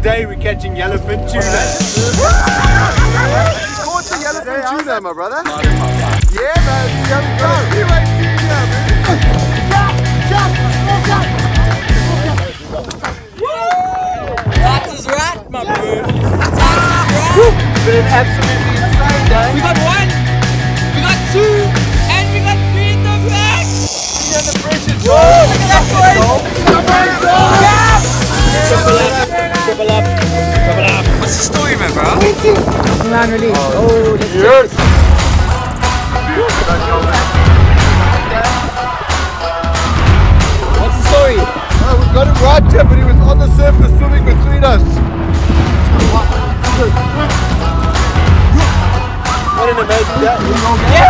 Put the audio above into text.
today we're catching yellowfin tuna. Caught the yellowfin tuna, my brother. Yeah, man. Here we go. Anyway, tuna, man. That is right, my bro. That is right. Been absolutely insane day. We got one, we got two, and we got three in the bag. Under pressure, Woo, round release. Oh, yes. What's the story? Uh, we got him right there, but he was on the surface swimming between us. What an amazing day. Yeah.